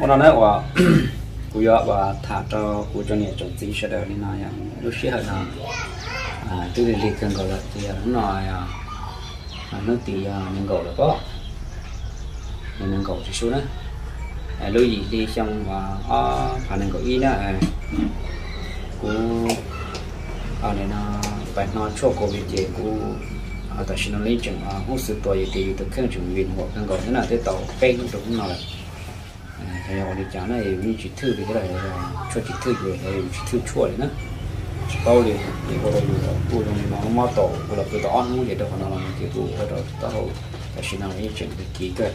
我 nói là cú yo và thả cho cú cho nhà trồng gì sẽ được nên nói lúc xưa là à. Tôi đi đi cần gọi là thì nó nói à nó nên gọi là có nên gọi thì số đó à lúc gì đi xong và à phải nên gọi ý à cú à nên nó phải nói cho cô bị cú à tại sao nó lấy chừng à hút sự tuổi thì từ khi chuẩn bị hoặc cần gọi thế nào tới tàu cây nó đúng rồi thì họ đi trả này mình chỉ thư thì cái này cho chỉ thư rồi hay chỉ thư chua đấy nữa bao thì thì có được được bu đồng nó mà tổ có là cái đó nó để đó nó làm cái bu ở đó đó họ cái xin nào ấy chuyện cái kỹ cái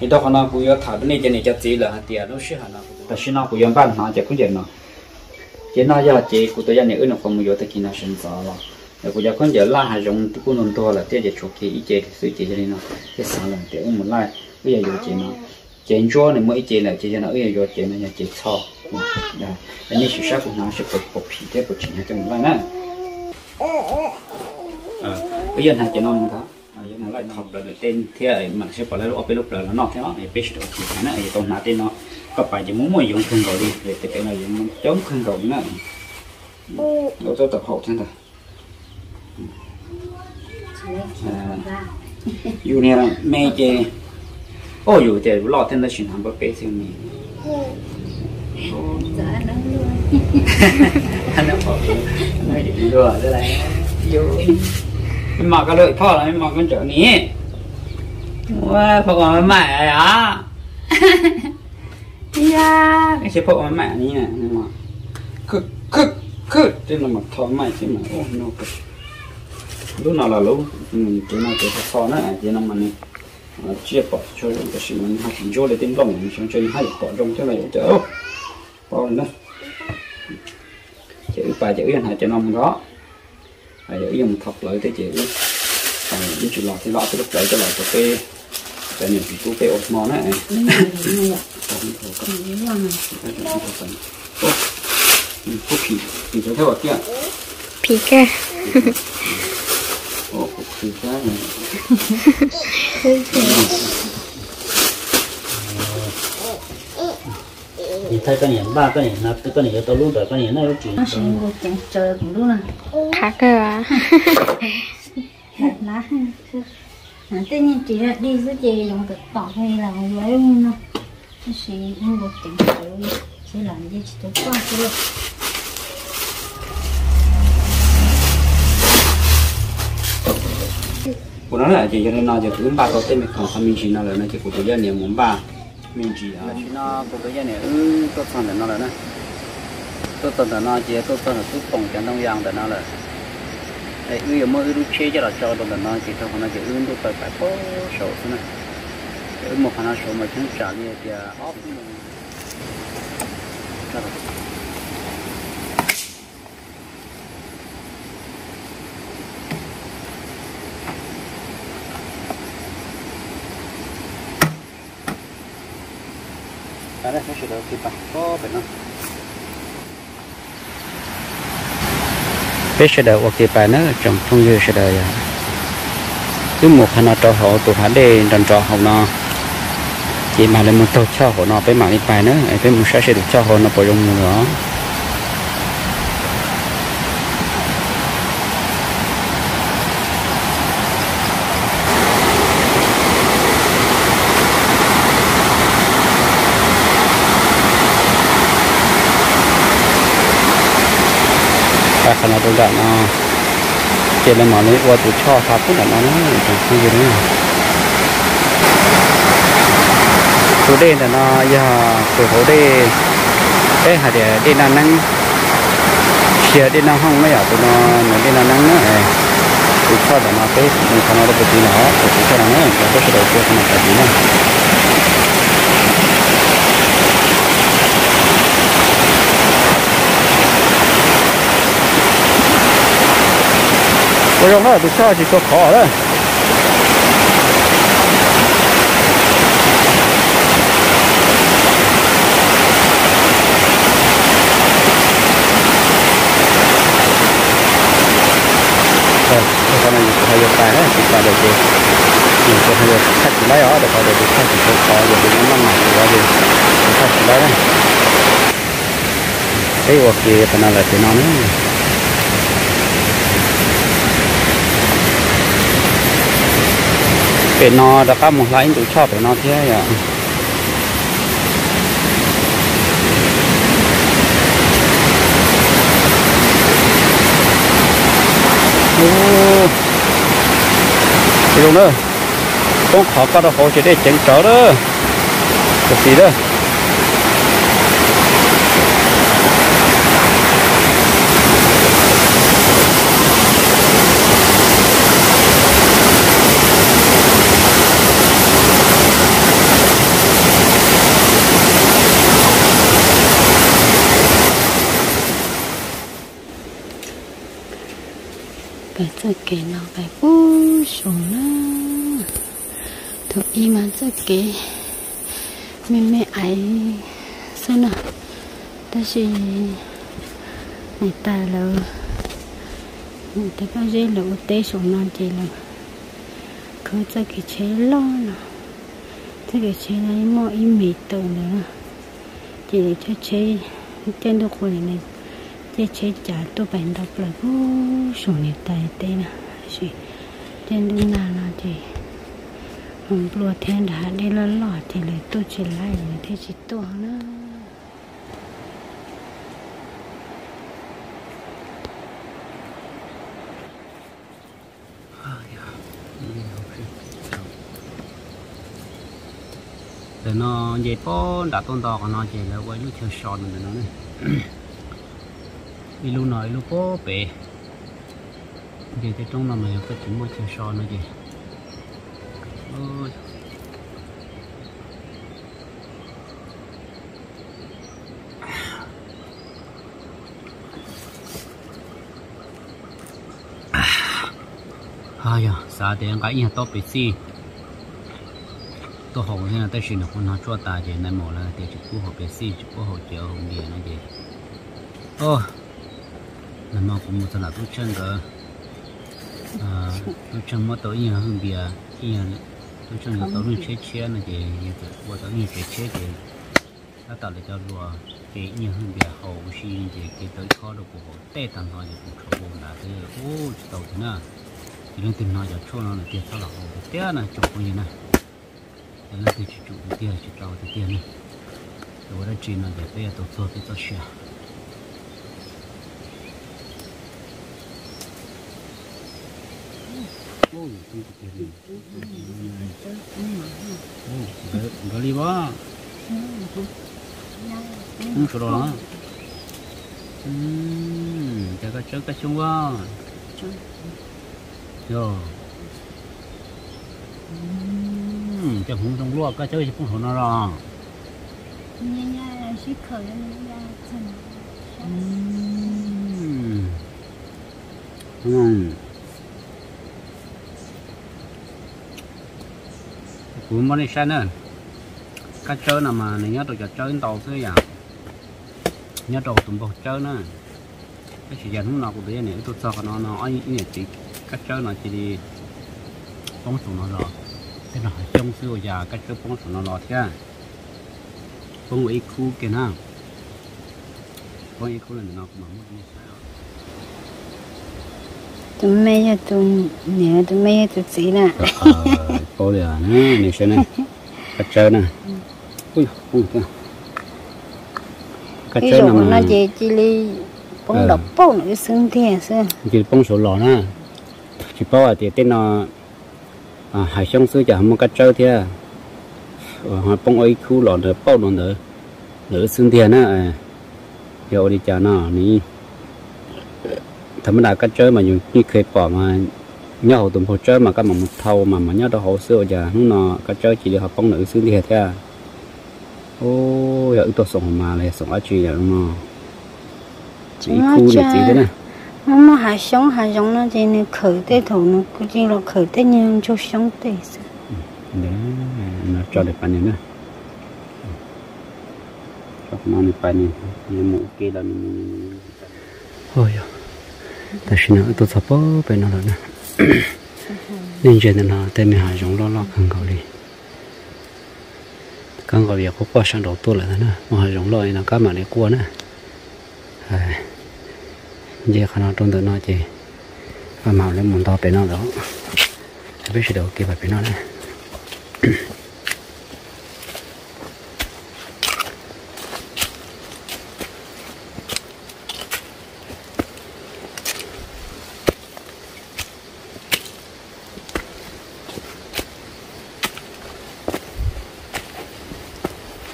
thì đó nó cũng có thảo này cái này cho chỉ là tiền nó sẽ hẳn nó cái xin nào cũng có bán nó chỉ có gì nó chỉ nó giờ chỉ của tôi này ở nó không có cái nào sinh ra là rồi cũng có giờ la hay dùng cái cuốn to là tiền để chụp cái ý chế sự chế cho nên nó cái sản lượng để ông muốn lại bây giờ dùng chế nó chén chua này mỗi chén là chỉ cho nó ấy rồi chén nó nhà chén cho đó anh ấy chỉ sắc của nó sẽ bột bột phì thế bột chén cho mình lại nè bây giờ thằng chén nó đó bây giờ nó lại học được tên thế ấy mà sẽ bỏ lại bên lúc là nó thế nó để biết được thì cái này tôm nát tên nó. Có phải chỉ muốn mua dùng khăn gạo đi để cái này dùng chống khăn gạo nữa nó. Cho tập hậu thế này dù này mẹ chơi ô dù thì lo thêm là chuyện hàng bắp bể xem mình dạ nó luôn anh nó bỏ nó đi lừa thế này yêu mà cái lợi phò là mà con trở ní wow phò còn mẹ à ya cái chế phò mẹ ní nè nhưng mà cứ cứ cứ thế là mà thò mày chứ mà ô nó lúc nào là lúc ừ thế nào thì phò nó thế nào mà này chia bỏ cho cái sự mình học cho để tin lòng mình xong chơi hay bỏ trong cho này chở bao nữa chữ bài chữ anh hai cho năm đó hay chữ dùng thật lại cái chữ. À những chữ lọt thì lọt cái lúc đấy cho lại cho cái cái những chữ cái này rồi. Đúng rồi. phúc khí thì cho theo kia. 皮个，chìa khóa này thì thấy con nhện ba con nhện nạp con nhện tao luôn rồi con nhện nó lúc chuyện nó xin cô chẳng chờ cũng đúng à? khá cơ à? Lá à, tất nhiên chị đi với chị dùng được tỏ hay là lấy nó. Nó xin cô chẳng chờ sẽ làm gì chị tôi qua chưa của nó là chỉ cho nên nó chỉ cứ ba có tên mình còn không mình chỉ nó là nó chỉ của tôi gia niệm muốn ba. Mình chỉ à chỉ nó của tôi gia niệm ừ tôi thằng là nó là tôi tuần là nó chỉ tôi tuần là tôi tổng cho nông dân là nó là. Đấy ừ mà ừ chế cho là cho tôi là nó chỉ thôi nó chỉ ừ tôi phải phải có số thế này. Ừ một năng số mà chúng trả đi thì off cái này sẽ được kịp có bệnh không? Cái sẽ được ok bài nó trong thông dư sẽ được cứ một phần nó cho họ tụ hạt đề đàn trò họ nó. Chỉ mà lên một tổ cho họ nó với mạng đi bài nữa phải một sẽ được cho họ nó bổ dùng nữa. Các khả năng tôi đã nó chỉ là mà nó qua tụ cho tháp cũng là nó nó trong khu vực này tụ đây là nó giờ tụ hồ đây đây hạt để đi là năng chia đi năng không mấy à tụ nó nó đi là năng nữa tụ cho là nó cái mình khả năng nó bị nó tụ cho nó nữa cái cái đầu tiên nó phải đi nữa 我用那就下去可好了。对，我可能还有白呢，就发了些。 thì cho hay khách chỉ lấy ở được rồi được khách chỉ có có được những năm nào thì được khách chỉ lấy đấy cái ok thì nó là thì nó nữa cái nó đã có một lái tụi chọn để nó thế à đi luôn đó con khó có đâu họ chỉ để chỉnh trở đó. Cái gì đó? Cái giờ kế nó cái u xuống nó. Thôi y mà giờ kế mẹ mẹ ấy, sao nào? Ta chỉ người ta là người ta có gì là u tế sổ nó chỉ là cứ giờ cái chế lo nó giờ cái chế này mọi ý tổ nữa. Chỉ để cho chế. Trên được quầy này chế chế trả tôi bệnh độc là vô số nhiệt tài tê nè chị trên đúng nào nó thì không lùa thiên đã đi lo lọ thì lấy tôi chỉ lại thế chỉ tôi nữa để nó về po đã tôn tỏ của nó chỉ là quay lúc chờ sòn mình nó này đi lúc nói lúc có bể thì cái trong là mình có chỉ mua chờ sò nữa gì ôi. Ai à sao thì cái nhà tốt bị gì tôi học thế là tôi xin được con nó cho ta thì này mỏ là thì chụp cú học bị gì chụp cú học chơi hôm nay nó gì ô là mà cũng một là tôi chân cơ. À tôi chân mất tới nhiều hơn bia nhiều tôi chân là tôi luôn chế chế nó gì như thế tôi tôi như chế chế thì nó tạo lại cho lúa cái nhiều hơn bia hậu xí gì? Cái tới khó được của họ. Tê thằng họ thì cũng khó bồn là thế. Ô tàu thế nào? Thì nên tìm nó cho cho nó là tiền sao là họ tiếc này chụp như này? Là thì chỉ chủ tiền chỉ trâu thì tiền này. Rồi đó chỉ là để bây giờ tôi 做 cái 做 멀리 봐. 응, 그러나. 음, 내가 쩔까, 친구야. 야. 음, 저 공동으로 아까 저기 싶은 전화랑. 음. 음. Của xe nữa các chơi nào mà này nhớ tôi cho chơi tàu xưa vậy? Nhớ đồ tụm bọc chơi nữa. Cái thời dành hôm nào cũng thế này tôi cho nó nó ấy này chỉ cái chơi nó chỉ đi bóng xuống nó rồi cái nào trong xưa già các chơi bóng xuống nó rồi chứ? Bóng ấy khu kia nào? Bóng ấy khu là nó cũng mất sao tụi mẹ tụi nhớ tụi mẹ tụi chị nè. Ờ cô là nè này xem này cái chơi nè. Ui ui kìa cái cái chơi nào nó về chỉ li Ờ. bông đập bông nó xương thiệt xưa chỉ bông số lò nè. Chỉ bao à thì tên nó à hải sông xưa chả một cái chơi thế à. Họ bông ấy khu lò nữa bao lò nữa nữa thiệt nè. À giờ đi chả nó ní thầm nào cái chơi mà như như khơi bỏ mà nhớ hậu tụm hồ chơi mà các mà một thâu mà mà nhớ đó hồ xưa giờ không nó cái chơi chỉ được học con nữ xứ thì thế à? Ô giờ tôi sống mà này sống ở chị rồi mà chị khu này chị thế này. Mà hải sống hải sống nó thì nó khởi tế thủ nó cứ chỉ là khởi tế nhưng cho sống tế ừ, để nó cho được bao nhiêu nữa? Cho nó được bao nhiêu? Nhưng mũ kia là ôi giời ta xin nó tôi sắp bên nó rồi nè nên chuyện là nó mình hàng giống lo lo khăn cầu đi khăn cầu việc có qua sang đầu tôi là thế mà hàng giống lo nó cá mà để cua nè, à giờ khả năng trong tự nó chỉ và màu lên muốn to bên nó đó biết sẽ đầu kia vào bên nó này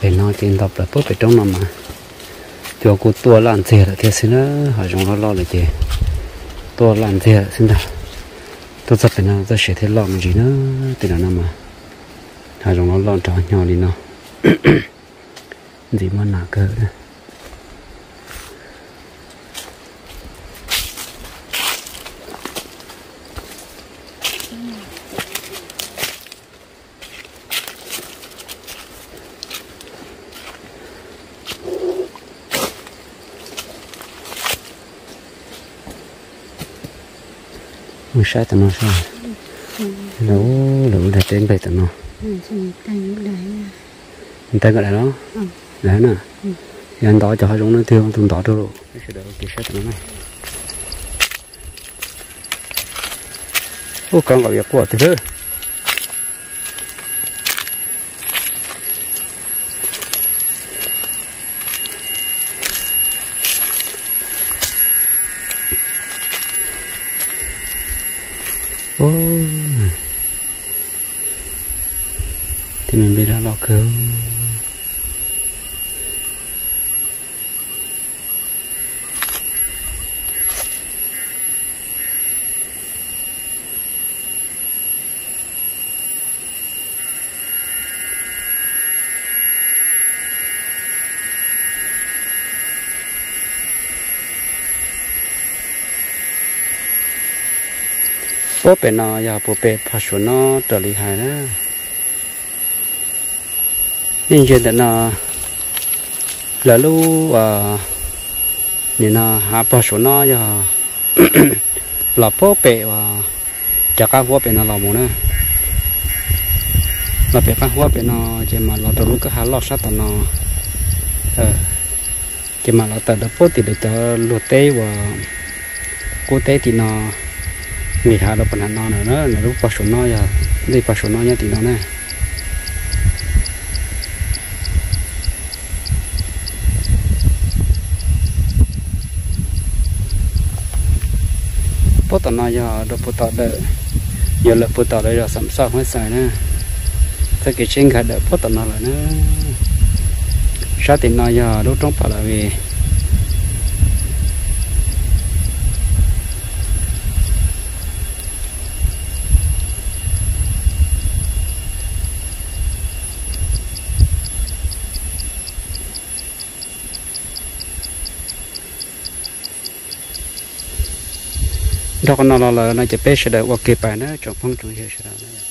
bên nó trên tập là tốt ở trong nó mà. Cho cô tua làm gì là thế xin nó họ dùng nó lo là gì? Tua làm gì là xin nào? Tôi sắp phải nào ra sẽ thế lo mình gì thì nó nào mà. Họ dùng nó lo cho nhau đi nó gì mà nà cơ đó sai tụi nó sao lũ lũ là trên bề tụi nó. Người ta gọi là nó. Đấy nè anh đó cho hai chúng nó tiêu thùng đó rồi. Cái sự đó, cái sai tụi nó này. Ô, con gọi việc của từ từ ô thì mình bị ra lọ cơ bố bể nó giờ bố bể phát số nó trở lý hại đó nên chuyện đó nó là lu à nên nó hạ phát số nó giờ là bố bể và chả cá bố bể nó là một nữa là bể cá bố bể nó chỉ mà là từ lúc cái hạ lọt sát nó ờ, chỉ mà là từ đó bố thì để cho lúa tê và cô tê thì nó mi thả đâu phần nó nữa nữa là lúc qua số nó giờ đi qua số nó nhá thì nó nè bố tao nói giờ đâu bố tao đợi giờ là bố tao đợi rồi sắm sao hết xài nè thế cái trên cả đợi bố tao nói là nó sao thì nói giờ đâu trong phải là vì đó con nó là nó chỉ biết sẽ được qua kịp bài nó chọn phong chủ sẽ được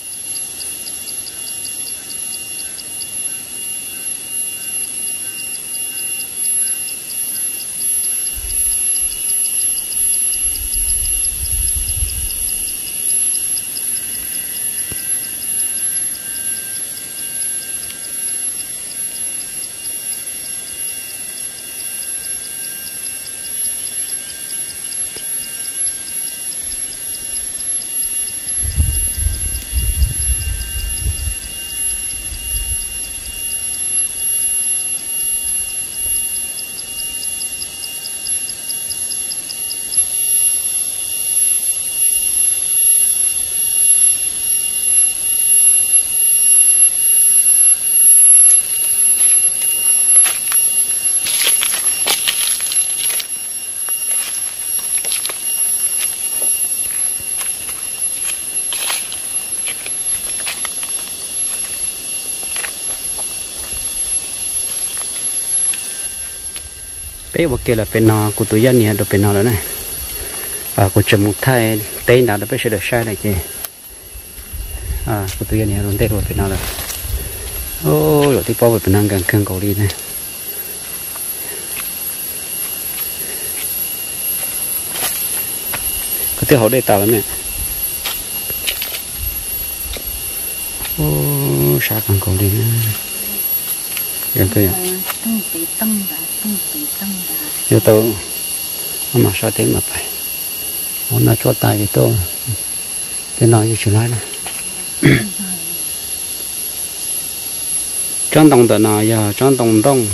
bé bọc kia là bên nó của tụi dân nhà được bên nó đó này. À của chồng một thai, tên nào đó bây giờ được sai này kì à của tụi dân nhà luôn tên của bên nó rồi ô rồi thì bao về bên năng gần càng cầu đi này. Có thể họ đây tao lắm nè ô sao càng cầu đi nữa gần cái bị tôi mà sao thế mà phải. Muốn nói cho tài thì tôi thế nói như chuyện này. Trong đồng tờ nào giờ trong đồng đông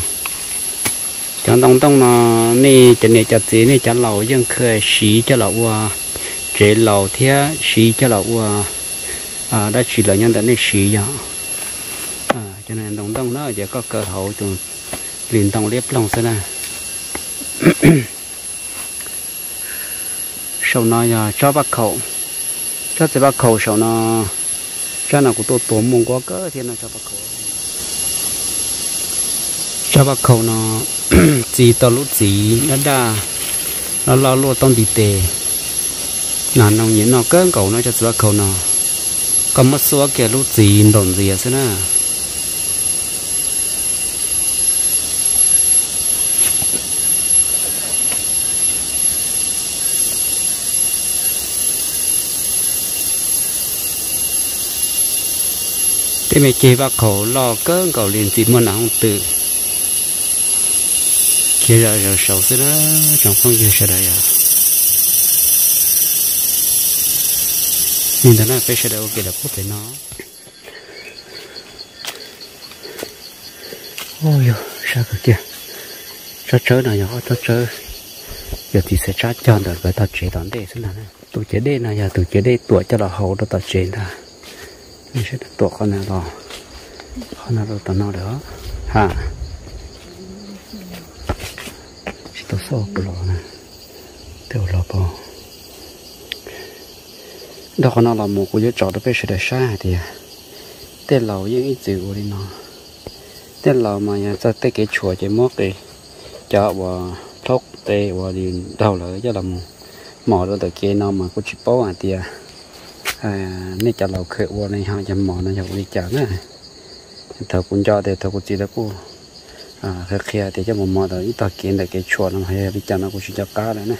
trong đồng đông nó nè cho nè chặt gì nè chặt lẩu nhưng khơi xí cho lẩu à chế lẩu thế xí cho lẩu à à đã chỉ là nhân tận nè xí giờ. À cho nên đồng đông nó giờ có cơ hội chúng liền đồng liếp lòng thế này sau nó cho bác khẩu. Cho tới bác khẩu sau nó cho nó cũng tôi tổ mông quá cỡ thì nó cho bác khẩu. Cho bác khẩu nó chỉ tao lúc gì nó đa, nó lo lo tông đi tề. Nà, nó nhìn nó cỡ cầu nó cho bác khẩu nó. Còn mất số kia lúc gì đồn gì à thế nào thế mày chế vào khổ lo cỡ cầu liền chỉ muốn nào không tự. Chế ra rồi sầu thế đó, trong không gì sẽ đây à nhìn thấy nó phải sẽ đâu ok là có thể nó. Ôi yo sao cái kia cho chớ nào nhỏ, cho chớ. Giờ thì sẽ trả cho được với tao chế đón để thế nào này. Tụi chế đây này giờ tụi chế đây tuổi cho là hậu đó tao chế là mình sẽ tụi con này rồi. Con nào tao nó đó ha. Chỉ tao sợ bò này. Tiêu lò bò à. đó, con nào là một cái chỗ đó phải sẽ xa thì à. tên lầu những ít chữ đi nó. Tên lầu mà nhà ta tới cái chùa chỉ mất đi. Cho và thóc, tê và đi đầu lại cho làm mỏ đó từ kia, nó mà có chỉ bó à thì à nên cho lầu khởi qua này, hai trăm mỏ nó cho đi chợ nữa thợ cũng cho thì thợ cũng chỉ là cô. À khởi kia thì cho một mỏ đó, ít tao kiến để cái chùa nó hay, đi chợ nó cũng chỉ cho cá đấy này.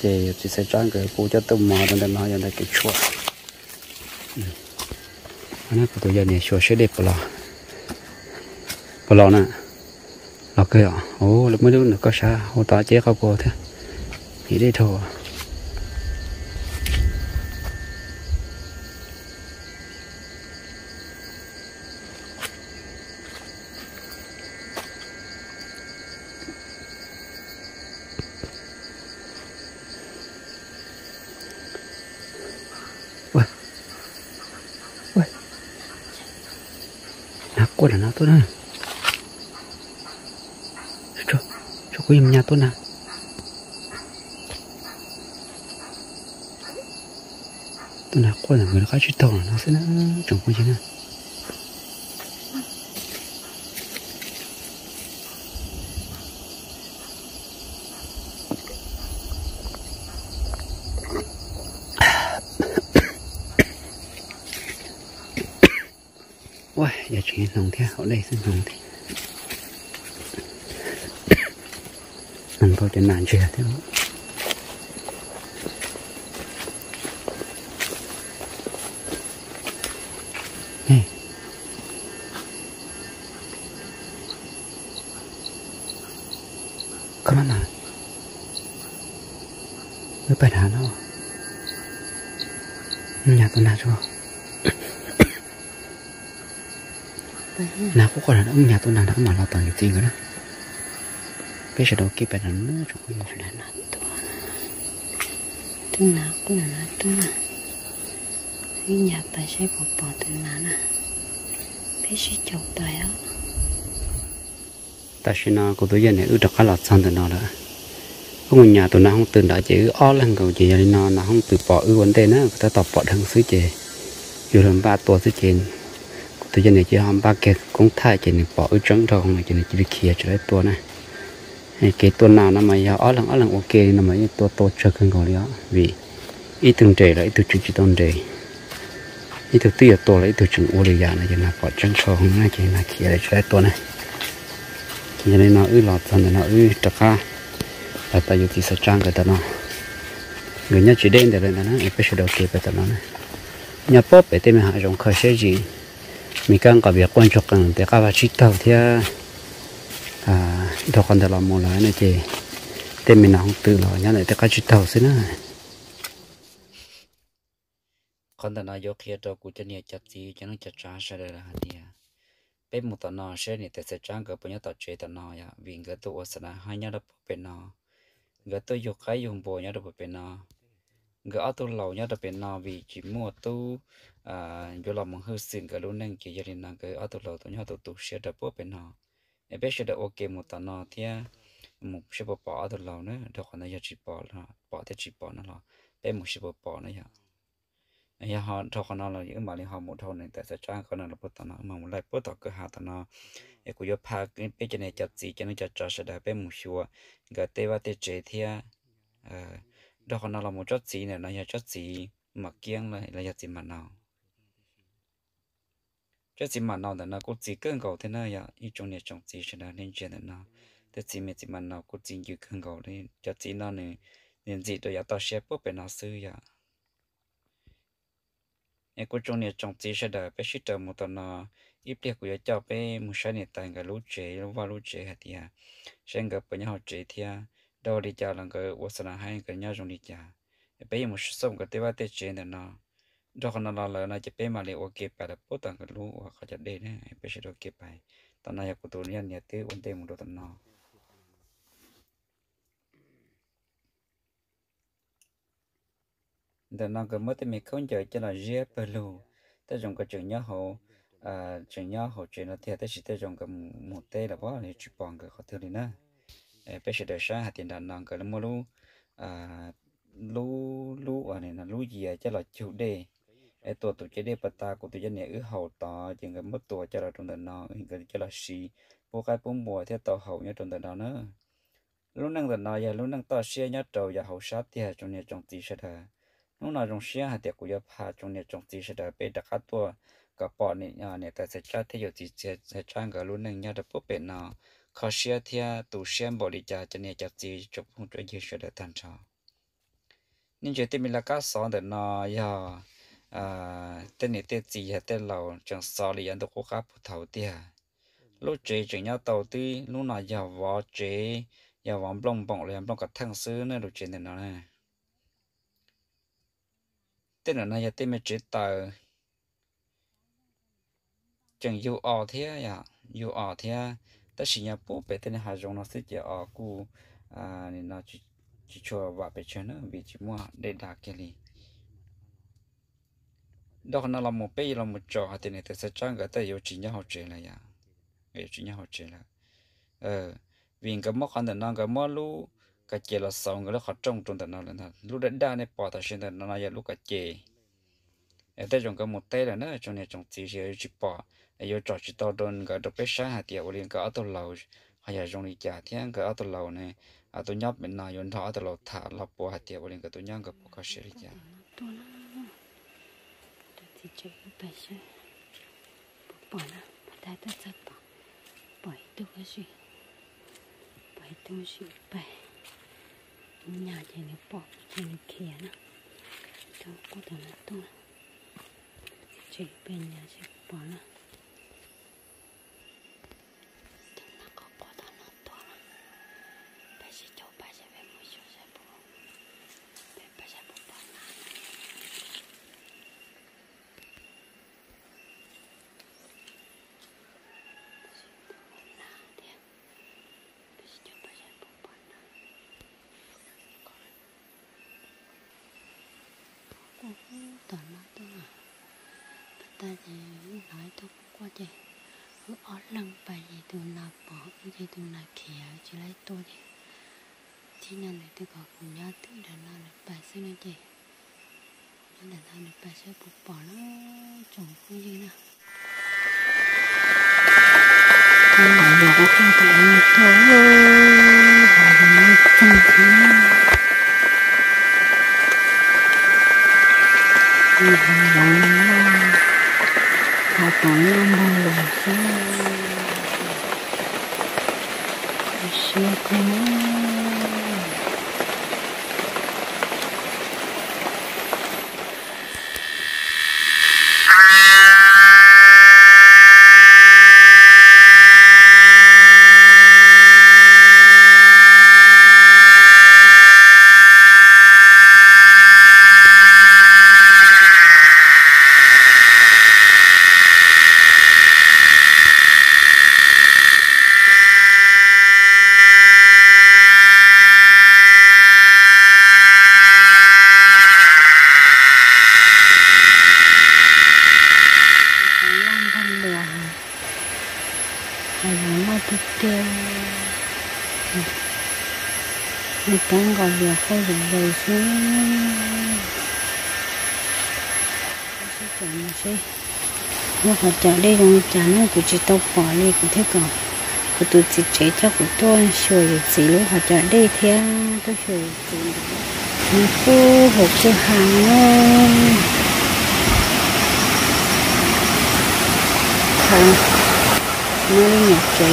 Thì chỉ sẽ trang cái cô cho tôi mỏ đó để nó được cái chuột ừ. anh ấy của tôi giờ này chuột sẽ đẹp bò bò nè. Là cái à? Ô lúc mới lúc nữa có sao? Ô ta chế không cô thế. Nghĩ đi thôi nè cô là nó tốt hơn cho cho cô em nhà tốt nào? Tôi nào? Cô là người khác khá chút tàu nó sẽ chồng cô chứ nào Ôi, giờ chuyện nồng theo ở đây xin nồng thì. Nồng thôi trên nàn chè thế đó nè có nó nào? Với bài nó. Nhà tôi nào cũng còn là ông nhà tôi nào đã mà lo toàn gì rồi đó. Bây giờ đâu kia bài đàn nữa trong cái là nó to tương nào cũng là nó to nè cái nhà bài sẽ bỏ bỏ tôi nào nè bây giờ chụp bài á ta sẽ nói của tôi giờ này ước được cái lọt xong từ nó đó? Không nhà tôi nó không từ đã chỉ o lần cầu chỉ nó nó không từ bỏ ư vấn đề nữa. Ta tập bỏ thằng xứ chế dù làm ba tuổi xứ chế tôi giờ này chỉ làm ba cái cũng thay chỉ này bỏ ở trắng thôi, không chỉ này chỉ bị kia cho đấy tuổi này. Cái tuổi nào nó mà ở lần ở lần ok, nó mà cái tuổi to chưa cần gọi đó. Vì ít từng trẻ lại ít từ chữ chỉ tôn trẻ. Ít từ tiệt tuổi lại ít từ chữ ô lì già này chỉ là bỏ trắng thôi không này chỉ là kia để cho đấy tuổi này. Cho nên nó ư lọt xong nó ư trật ha là tại vì sẽ trang cái nó. Người nhất chỉ đến để lên nó, em phải đầu kia cái nó này. Nhà bóp để tìm hạ rộng khởi sẽ gì? Mình càng có việc quan trọng cần để các bạn chỉ tàu thì à đó còn để làm một lại này chị tên mình không tự lo nhá này để các chỉ tàu xin nữa còn để nói yok kia cho cụ chân nhà chặt gì cho nó chặt trả sẽ là gì à bên một tờ nó sẽ này để sẽ trang cái bao nhiêu tờ chơi tờ nó ya. Vì cái tụ sẽ là hai nhau đó bên nó cái tụ yok cái dùng bộ nhau đó bên nó gỡ tu lầu nhá, đặc biệt là vì chỉ mua tu à vô lòng mong hư xin gỡ luôn nên chỉ gia đình năng cái ở tụ lâu tụ nhau tu tụ sẽ đó bên họ. Em biết sẽ được ok một tao nó thì à, một sẽ bỏ bỏ tu lầu nữa đó còn là chỉ bỏ là, bỏ thì chỉ bỏ nó là, bên một sẽ bỏ bỏ nữa nhá. Ya họ, cho con nó là những mà liên họ một thôn này, tại sao trang con nó là bớt tao nó mà một lại bớt tao cứ hạ tao nó em cũng có phá cái bây giờ này chặt gì cho nó chặt chặt sẽ đại bên một xíu cái tê và tê chế thì à, à đó còn là một chút gì này nó là chút gì mà kiêng lại là gì mà nào chút gì mà nào là nó cũng chỉ cần cầu thế này à ít trong này trong gì sẽ là nên chuyện nào thế gì mà gì mà nào cũng chỉ như cần cầu nên chút gì nó này nên gì tôi ya tao sẽ bớt bên nó sư à em cũng trong này trong gì sẽ đợi bé sĩ trợ một tuần nào ít việc của cháu bé muốn sáng này tại cái lũ trẻ lũ vào lũ trẻ hạt thì à xem gặp bây giờ trẻ thì à đâu đi chào là cái ô sơn hay cái nhau dùng đi chào giờ một số cái tế bào tế chế này nó đó còn nó là nó chỉ bây mà lại ok phải là bố tặng cái lũ hoặc cái đây này bé sẽ ok phải tao nói của tôi nhân nhà tế ổn định một độ tận nó để nó cái mất mình không chờ cho là dễ bờ lù tới trong cái trường nhớ hồ à trường nhớ hồ chuyện nó thiệt tới chỉ tới trong cái một tế là bao này chụp bằng cái khó thương này nữa bây giờ đời sáng hạt tiền đàn năng cái nó lu à lu lu ở này là lu gì à cho là chủ đề cái tổ tổ chế đề bắt ta của tổ dân này ứ hậu to chừng cái mất tổ cho là trong đời nó cái cho là xì bố cái bố mùa theo tổ hậu nhớ trong đời đó nữa lúc năng đời nó giờ lúc năng tổ xe nhớ trầu giờ hậu sát thì trong này trong tí sẽ thà lúc nào trong xe hạt tiền của giờ phá trong này trong tí sẽ đợi bây đặc hát tổ cả bọn này nhà này ta sẽ cha thế giờ thì sẽ sẽ trang cái luôn năng nhớ được bố bên nào khó xe thia tù xe bỏ đi cha cho nên chặt gì chụp không cho dư sẽ được thành cho nên chuyện tiệm mình là cá sấu để nó ya à tên này tên gì hay tên lầu trong sò thì anh đâu có cá phụ thầu tia lúc chế chỉ nhau tàu tư lúc nào giờ võ chế giờ võ bông bông liền bông cả thằng xứ nữa, lúc chế này nó này tên là này tên mình chỉ tờ chẳng yêu ở thế à yêu ở thế ta chỉ nhà bố bé tên hà giống nó sẽ chỉ ở cu à nên nó chỉ chỉ cho vợ bé chơi nữa vì chỉ mua để đạt cái gì đó nó là một bé là một trò hạt này tại sao trang cái ta yêu chỉ nhà học chơi là ya yêu chỉ nhà học chơi là ờ vì cái mốc hắn nó cái mốc lu cái chế là xong cái nó khó trông trong tận nó là lúc đã đa này bỏ ta xin tận nó là lúc cái chế ở đây trong cái một tay là nữa trong này trong chỉ sẽ chỉ bỏ yêu trò chỉ tao đơn cái đồ bếp sáng hạt tiệt liền cái ở tàu lầu hay là trong đi chả thiên cái ở tàu lầu này à tôi nhóc bên nào yon thọ ở tàu lầu thả lọc bộ hạt tiệt liền cái tàu nhóc cái bỏ cái sẽ trả thì chơi bài chơi bỏ nó ta ta ta bỏ bỏ tôi cái gì bỏ tôi gì bài nhà thì nó bỏ thì nó kia nó tôi có thể nó tôi chỉ bên nhà chỉ bỏ nó toàn nó tôi à ta thì nói tôi qua chị cứ ót lăng bài gì từ nào bỏ là gì chỉ lấy tôi thì chỉ nên là tôi có cùng nhau tự đã là được bài xin nó chị nên là được bài sẽ buộc bỏ nó trồng không gì nào Hãy subscribe cho kênh Ghiền Mì Gõ Để không bỏ lỡ những video hấp dẫn Hãy subscribe cho kênh Ghiền Mì Gõ Để không bỏ lỡ những 是空 càng gọi việc về xuống. Sẽ chọn một xe nó họ chọn đây rồi chọn nó của chị tao bỏ đi của thế còn của tôi chị trẻ cho của tôi, sửa được gì lúc họ chọn đây thế à, tôi sửa được gì nó cứ hộp cho hàng ơi không nó nhập chạy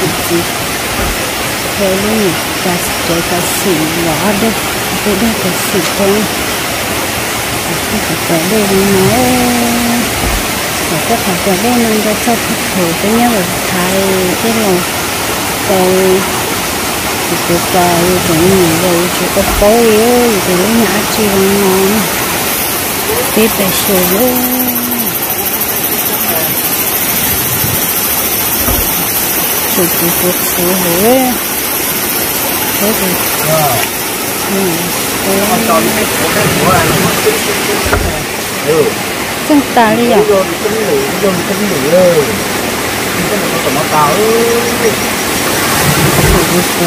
chạy nó gì theo đi nhặt cả chạy cả xỉ rõ được tôi đi cả xỉ thôi tôi phải chạy đây nó và các bạn chạy đây nên cho cho thích thử cái nhau ở thái cái lòng tôi thì tôi cả rồi nhiều rồi chỉ có khối rồi thì lấy nhã chi ngon thế thì chân ta đi à chụp chụp số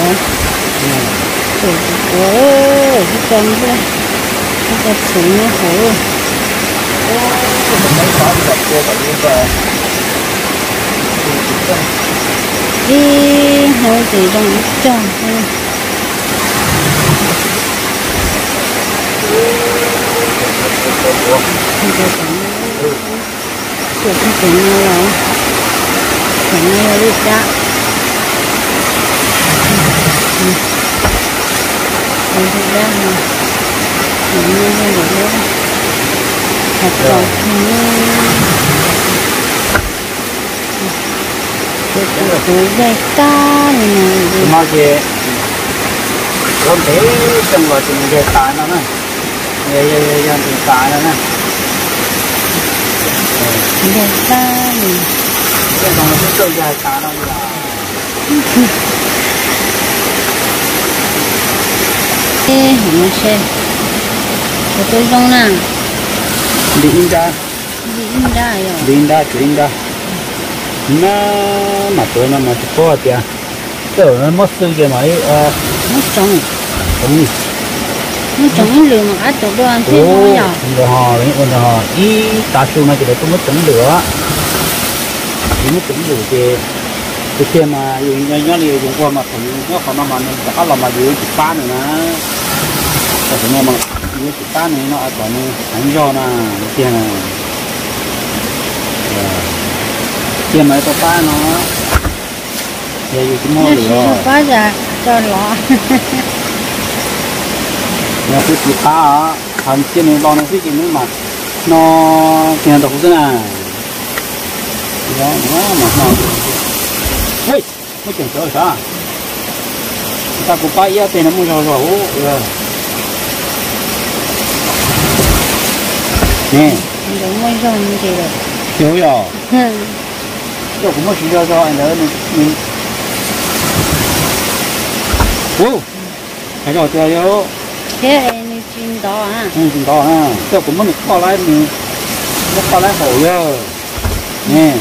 chụp ơi cái chân đây cái cái súng nó hối đi hồi thì đồng chọn thôi. Bây giờ cũng chụp cái chuyện nào rồi chuyện nào đi ra không đi ra mà chuyện nào đi ra thật rồi cái đây ta này này mà chị không thể trong vào tình mình tài nó nè giờ giờ giờ giờ thì tài nó nè đây ta này cái còn cái chơi dài tài nó là cái không xe của tôi trong nào đi in ra đi in ra rồi đi in ra chuyển ra nó mà tôi nó mà có tiền cái nó mất sự cái mà ờ nó trồng cũng nó nó lừa mà ăn được đồ ăn thế nó nhỏ người họ đấy người họ ý ta su mà chỉ để tôi mất chấm lửa. Chỉ mất tính được thì cái tiền mà dùng nhau nhau thì dùng qua mà thằng nó còn nó mà nó có làm mà dùng chỉ ba nữa nè. Cái nó mà dùng chỉ ba nữa nó còn nó ăn do nè tiền này tiền mà tao ba nó giờ dùng cái nó lửa. quá già cho lọ nhà cái chỉ ba á thằng kia này bao nó cái gì nữa mà? Nó tiền đâu có này. Đó nó mà nó hey mới chuyển chỗ sao ta cũng bay ra tiền nó mua rồi rồi. Nè. Đúng mới rồi như thế rồi. Hiểu rồi tôi cũng mới chuyển cho cho anh đỡ mình mình ô cái rồi chơi vô thế đi chuyên đó à? Ừ chúng đó ha. Tôi cũng mới qua lại mình nó qua lại hổ rồi nè.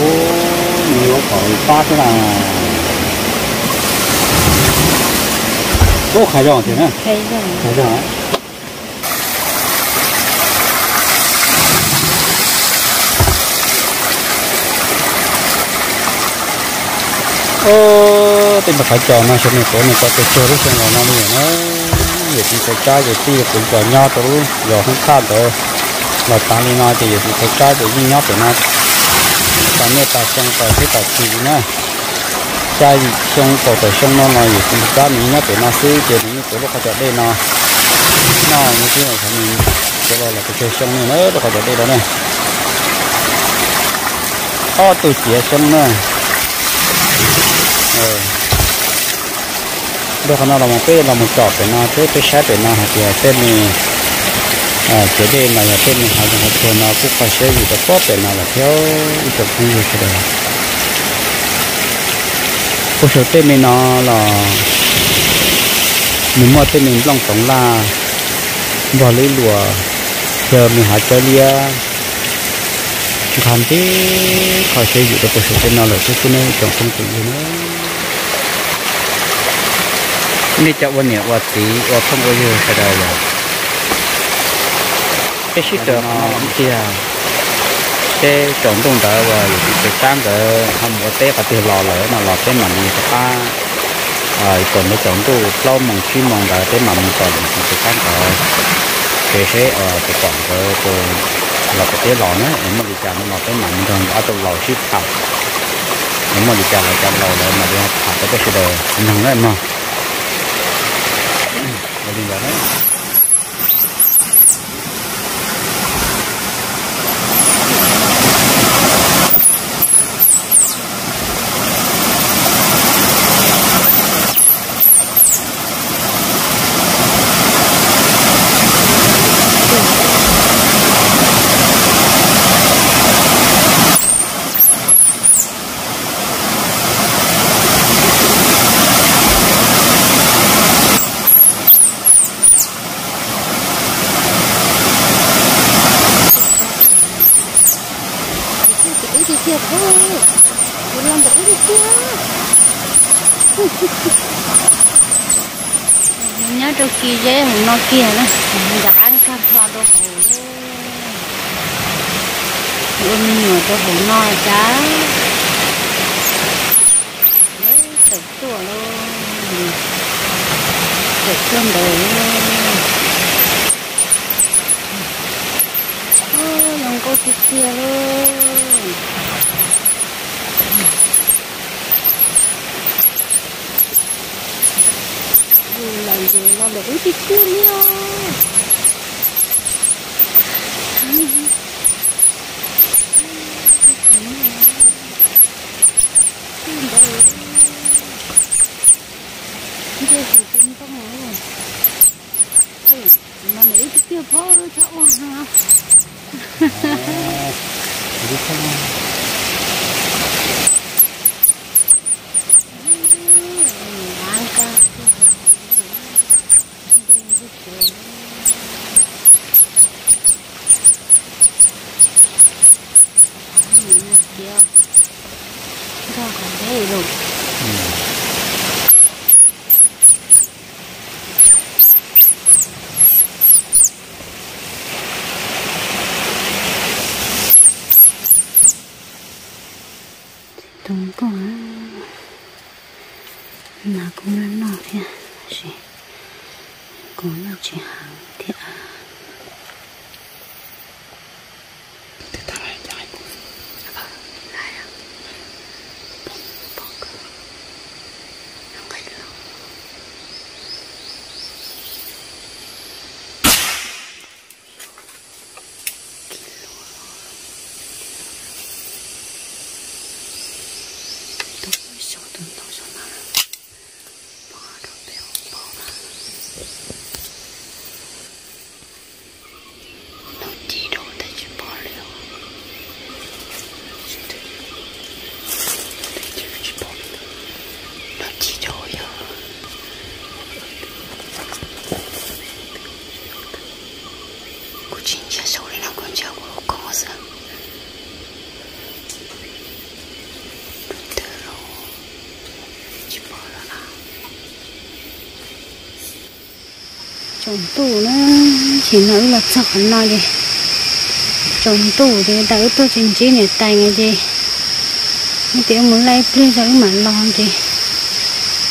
Ô nhiều khỏi ba cái là ô khai rồi thế nè thấy rồi khai rồi ô tên bạc khai nó xem này có này có cái chơi đó xem là nó đi nó việc thì cái trái thì ti cũng chờ nhau tôi giờ không khác rồi. Là ta đi nói thì thì cái trái thì đi nhau thì nó. Ta nghe ta xong ta thấy ta chỉ nữa trái xong có thể xong nó nói thì ta mình nhau thì nó sẽ thì những cái lúc họ đây nó. Nó như thế này thì mình cái đó là cái chơi xong này nữa họ đây. Đó này to từ chia xong nữa ờ đó khả nó là một cái là một trò phải nó thế cái sát phải nó hạt giờ tên này à cái đây mà là tên này hạt thì hạt nó cũng phải sẽ gì đó có phải nó là theo ý tưởng không được cái đó có số tên này nó là mình mua tên mình lòng tổng là vào lấy lùa giờ mình hạt cho lia chú tham thế khỏi sẽ gì đó có số tên nào là cái cái này trong công ty nữa không gì nên cháu vấn đề và tí và không có gì phải rồi. Cái shit đó kia. Cái trộn tung đỡ và cái sáng cái không có té cả từ lò lỡ nó lò cái mà đi ta rồi còn nó trộn tu lâu mong chi mong đỡ cái mà mình còn cái sáng cái cái sẽ ở cái còn cái là cái tế lò nữa. Em mà đi chả nó cái mặn thường ở trong lò ship thảo em mà đi chả là chả lò lại mà đi thảo cái cái đồ nặng đấy mà đi vào nhớ đâu kia dễ hùng nó kia nè giặc ăn cam xoa đồ hổ ôm nhiều đồ hồ no chá tự tua luôn. Tự cơm đồ ô lòng cô kia luôn. Lần gì nó được cái chiếc kia nha Đây thì cũng có ngồi rồi. Ôi, mà lấy cái kia phó cho hả? đi không Ăn kia ra còn thế rồi có mà cũng là nó thì chị cũng là chị hàng thì à thì ta lại chạy lại à bỏ cơ không phải đâu tôi sợ tôi đâu sợ nào bỏ đâu béo bỏ mà nó chỉ đâu để chỉ bỏ liệu nó chỉ đâu ya cô chính cha sâu lên nào con cháu của con sao từ rồi chỉ bỏ là nào trồng tù nó chỉ nói là sợ nó đi. Chồng tù thì đỡ tôi chính chỉ này tay nghe gì Như thế muốn lấy plei rồi mà lo gì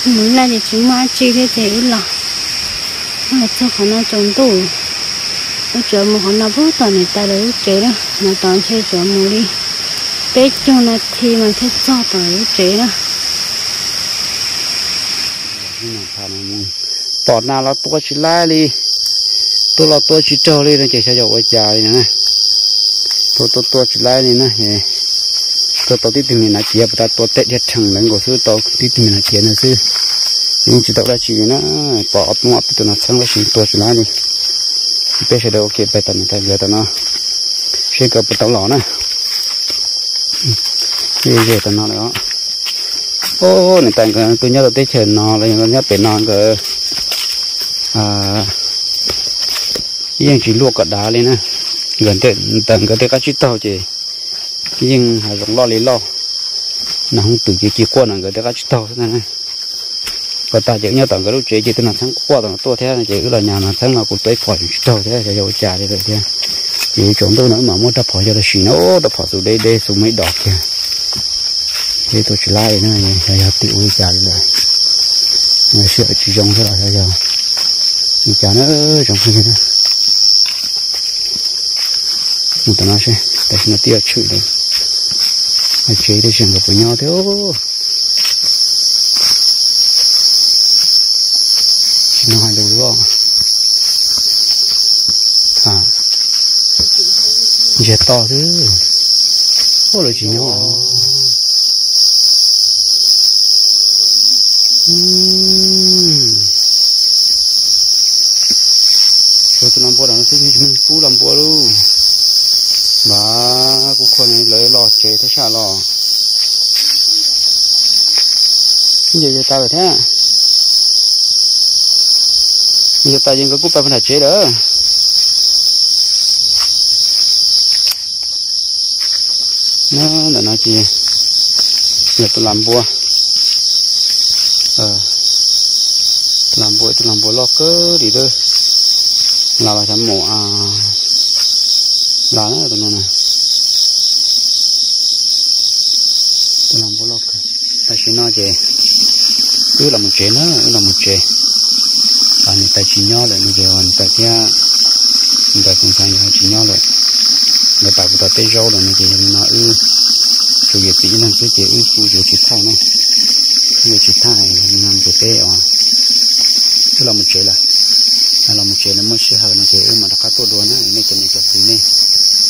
muốn lấy thì chỉ ma chi thế thế là lo. Mà sợ nó chồng tù chỗ nó chờ một hòn nào bút tao này ta đấy chế đó mà toàn chơi chờ một đi tết cho nó thì mà thích cho tao đỡ chế đó bỏ nào là tôi chỉ lai đi tôi là tôi chỉ trâu đi nó chỉ sẽ dầu ở đi nè tôi tôi tôi chỉ lai đi nè tôi tôi tí tìm mình là chia bắt tôi tết hết thằng lần của sư tôi tí tìm mình là chia nữa sư nhưng chỉ tôi đã chỉ nó bỏ ấp ngọt tôi nó xong cái tôi chỉ lai đi bây giờ đâu ok bây giờ mình thấy bây giờ nó sẽ có bắt đầu lỏ nè bây giờ tao nó nữa ô này tại cái tôi nhớ là tới trời nó là nó nhớ phải non cái à yên chỉ luộc cả đá lên nè gần tới tầng cái tới cái chút tao chứ nhưng hay giống lo lấy lo. Nó không tự chỉ chỉ qua là cái tới cái chút tao thế này có ta chỉ nhớ tận cái lúc chế chỉ tên là sáng qua tận tôi thế này, chỉ là nhà là sáng nào cũng tới khỏi tàu thế thì rồi trả đi rồi thế. Chỉ chúng tôi nói mà muốn đập khỏi cho nó xin nó đập khỏi xuống đây đây xuống mấy đọt kìa thế tôi chỉ lại nữa thì giờ tự uy trả đi rồi. Người sợ chỉ trông thế là bây giờ mình trả nó trong cái này. Mình tao nói xe tại nó tiêu chịu đấy? Mà chế thì chẳng gặp với nhau thế, ô. Chỉ à to thế. Ô là chỉ nhỏ rồi hmm. tôi làm bữa đó nó sẽ mình phú làm bữa luôn mà cũng không lấy lò chế thế sao lò. Giờ giờ tao rồi thế? Giờ tao những có cúp phải phải chế đó. Nó là nó chỉ giờ tôi làm bùa ờ. Làm bùa tôi làm bùa lo cơ đi thôi. Là phải thăm mổ à. Là nó tụi nó này. Tôi làm bùa lo cơ ta chỉ nói chè cứ là một chế nữa là một chế tại chỉ nhỏ lại người ta tại kia tại ta cũng phải chỉ nhỏ lại người ta cũng ta rau rồi người ta nó ư chủ yếu tí năng cứ chè ư chủ chủ chỉ thay này người chỉ thay năng cái tê à cứ là một chế là là một chế là mới sẽ hở nó chế ư mà đã cắt tôi đuôi này, nên cho nên chụp tí này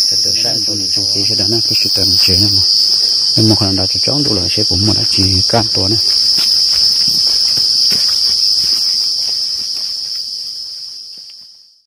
cái từ sáng cho nên trong tí sẽ đã nó cứ sự tầm chế mà em một khả đã cho chóng đủ là sẽ cũng một đã chỉ này.